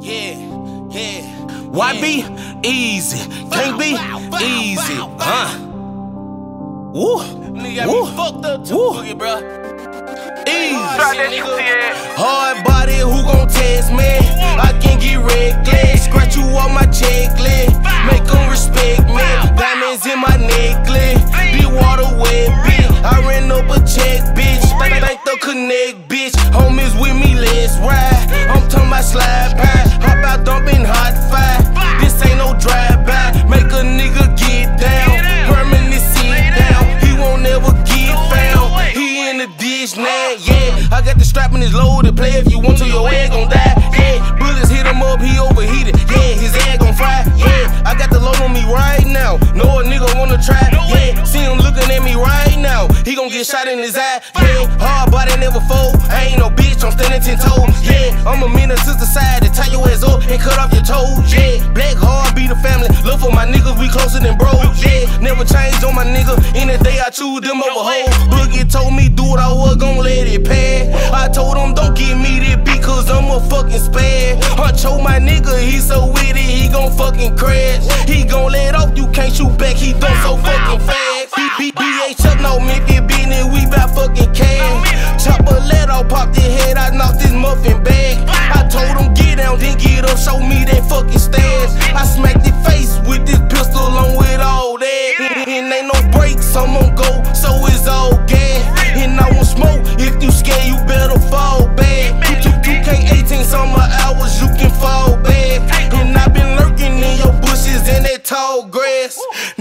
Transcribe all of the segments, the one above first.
Yeah, yeah. Why be easy? Can't be easy, huh? Woo, Nigga got woo, me fucked up too, woo. boogie, bruh. easy. nigga. Hard body, who gon' test me? I can get reckless, scratch you off my checklist, make 'em respect me. Diamonds in my necklace, be water wet, bitch. I ran up a check, bitch. Think, think the connect, bitch. Dish now, yeah. I got the strap in his loaded. Play if you want to, your egg gon' die. Yeah, bullets hit him up, he overheated. Yeah, his egg gon' fry. Yeah, I got the load on me right now. Know a nigga wanna try. Yeah, see him looking at me right now. He gon' get shot in his eye. Yeah, hard body never fold. I ain't no bitch, I'm standing ten toes. Yeah, I'm a mean to society. Tie your ass up and cut off your toes. Yeah, black hard be the family. Look for my niggas, we closer than bros. Yeah, never change on my nigga. Any day I choose them over hoes. Boogie told me do what I was, gon' let it pass. I told him don't give me this beat, cause I'm a fucking spaz. Huncho oh my nigga, he so witty, he gon' fucking crash. He gon' let off, you can't shoot back, he done so fucking fast. B- B- BH up, no Mickey business, we bout fucking cash. Chop a let off, pop the head, I knocked this muffin bag.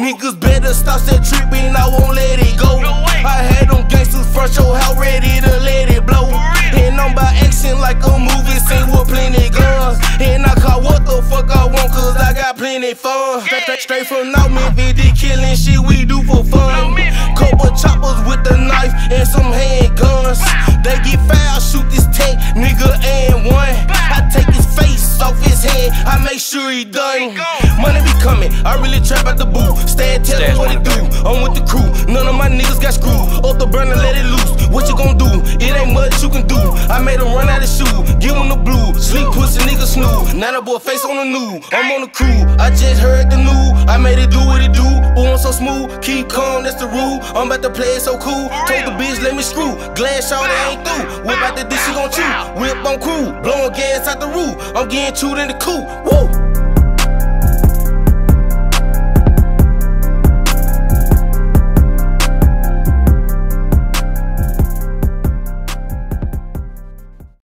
Niggas better stop that tripping, I won't let it go. I had them gangsters front your house ready to let it blow. And I'm by action like a movie scene with plenty guns. And I call what the fuck I want, cause I got plenty fun. Straight, straight, straight from North Memphis, the killing shit we do for fun. Couple choppers with the knife and some handguns. They get foul, head, I make sure he done. Money be coming, I really trap at the. Stay tell him what it do. I'm with the crew, none of my niggas got screwed. Off the burner, let it loose. What you gon' do? It ain't much you can do. I made him run out of shoe, give him the blue. Sleep pussy, nigga snooze. Now that boy face on the new. I'm on the crew, I just heard the news. I made it do what it do. Ooh, I'm so smooth, keep calm, that's the rule. I'm about to play it so cool. Told the bitch, let me screw. Glass Glad shawty ain't through. Whip out the dish, she gon' chew. Whip on crew, gas out the roof. I'm getting chewed in the coop. Woo!